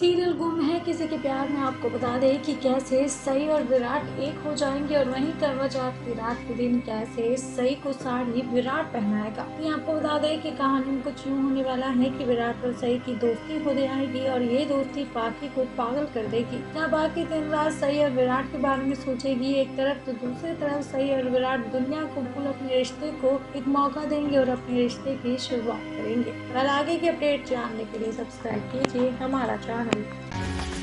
किसी के प्यार में आपको बता दें कि कैसे सई और विराट एक हो जाएँगे और वहीं करवा चौथ की रात के दिन कैसे सई को साड़ी विराट पहनाएगा। ये आपको बता दें कि कहानी में कुछ यूँ होने वाला है कि विराट और सई की दोस्ती हो जाएगी और ये दोस्ती पाखी को पागल कर देगी। क्या बाकी दिन रात सई और विराट के बारे में सोचेगी? एक तरफ़ तो दूसरी तरफ़ सई और विराट दुनिया को भूल अपने रिश्ते को एक मौका देंगे और अपने रिश्ते की शुरुआत करेंगे। और आगे की अपडेट जानने के लिए सब्सक्राइब कीजिए हमारा चैनल Uhum.